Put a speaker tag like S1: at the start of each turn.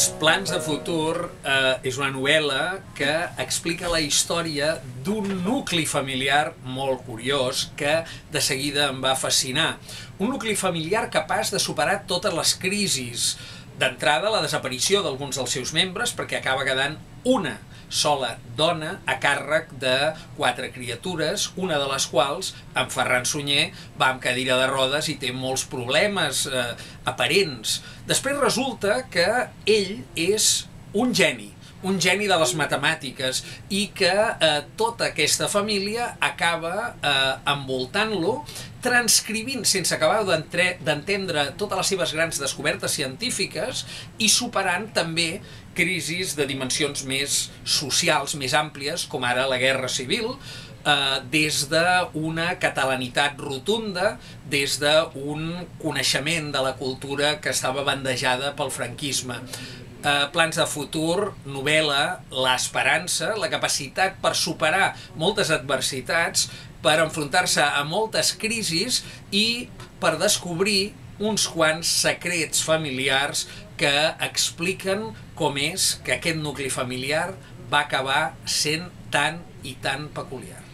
S1: Doncs Plans de futur eh, és una novel·la que explica la història d'un nucli familiar molt curiós que de seguida em va fascinar. Un nucli familiar capaç de superar totes les crisis. D'entrada, la desaparició d'alguns dels seus membres perquè acaba quedant una sola dona a càrrec de quatre criatures, una de les quals, en Ferran Sunyer, va amb cadira de rodes i té molts problemes eh, aparents. Després resulta que ell és un geni, un geni de les matemàtiques i que eh, tota aquesta família acaba eh, envoltant-lo transcrivint sense acabar d'entendre totes les seves grans descobertes científiques i superant també crisis de dimensions més socials, més àmplies, com ara la Guerra Civil, eh, des d'una catalanitat rotunda, des d'un coneixement de la cultura que estava bandejada pel franquisme. Eh, plans de futur, novel·la, l'esperança, la capacitat per superar moltes adversitats, per enfrontar-se a moltes crisis i per descobrir uns quants secrets familiars que expliquen com és que aquest nucli familiar va acabar sent tan i tan peculiar.